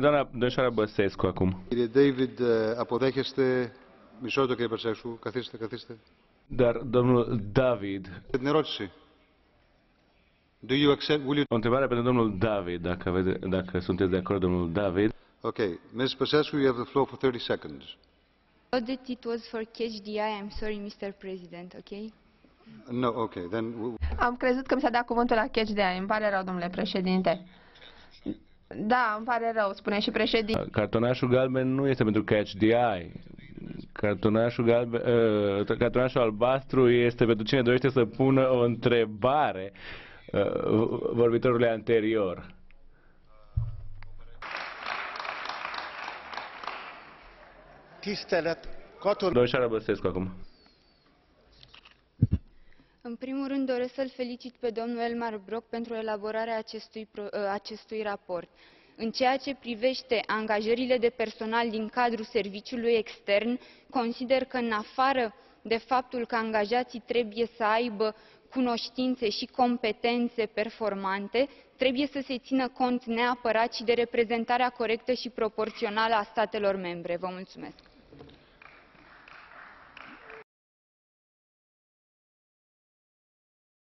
Doamna Dășoara Băsescu acum. Κύριε David, ε, αποδέχεστε... Μισό λεπτό κύριε Περσέξου, καθίστε, καθίστε. Dar domnul David, Την ερώτηση. Do you accept, will you... o întrebare pentru domnul David, dacă, vede, dacă sunteți de acord, domnul David. Okay, Ms. Pesescu, you have the floor for 30 seconds. thought that it was for catch the eye. I'm sorry, Mr. President, okay? No, okay, then w- Am crezut că mi s-a dat cuvântul la catch de aia. Îmi pare rău, domnule președinte. Da, îmi pare rău, spune și președinte. Cartonașul galben nu este pentru catch the eye. Cartonașul, galben, uh, cartonașul albastru este pentru cine dorește să pună o întrebare uh, vorbitorului anterior. Tisztelet katonai Domnul Băsescu acum. În primul rând doresc să-l felicit pe domnul Elmar Brok pentru elaborarea acestui, pro- ă, acestui raport. În ceea ce privește angajările de personal din cadrul serviciului extern, consider că în afară de faptul că angajații trebuie să aibă cunoștințe și competențe performante, trebuie să se țină cont neapărat și de reprezentarea corectă și proporțională a statelor membre. Vă mulțumesc.